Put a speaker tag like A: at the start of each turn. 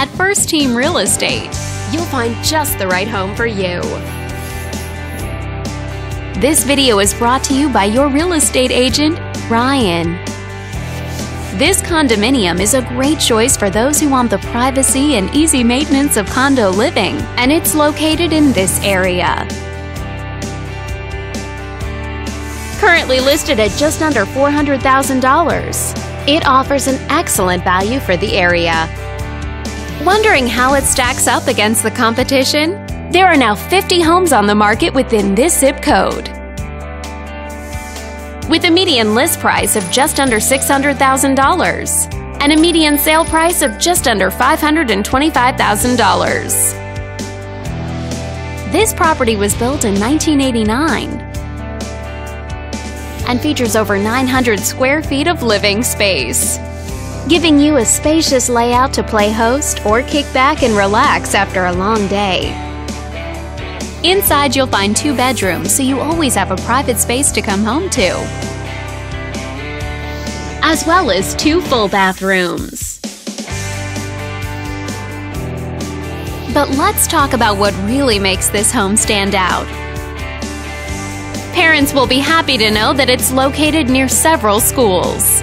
A: At First Team Real Estate, you'll find just the right home for you. This video is brought to you by your real estate agent, Ryan. This condominium is a great choice for those who want the privacy and easy maintenance of condo living, and it's located in this area. Currently listed at just under $400,000, it offers an excellent value for the area. Wondering how it stacks up against the competition? There are now 50 homes on the market within this zip code. With a median list price of just under $600,000 and a median sale price of just under $525,000. This property was built in 1989 and features over 900 square feet of living space, giving you a spacious layout to play host or kick back and relax after a long day. Inside, you'll find two bedrooms, so you always have a private space to come home to, as well as two full bathrooms. But let's talk about what really makes this home stand out. Parents will be happy to know that it's located near several schools.